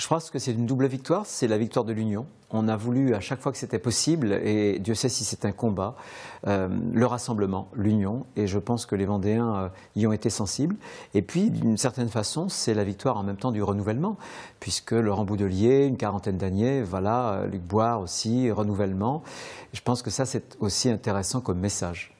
Je pense que c'est une double victoire, c'est la victoire de l'union. On a voulu à chaque fois que c'était possible, et Dieu sait si c'est un combat, euh, le rassemblement, l'union, et je pense que les Vendéens euh, y ont été sensibles. Et puis, d'une certaine façon, c'est la victoire en même temps du renouvellement, puisque Laurent Boudelier, une quarantaine d'années, voilà, euh, Luc Boire aussi, renouvellement. Je pense que ça, c'est aussi intéressant comme message.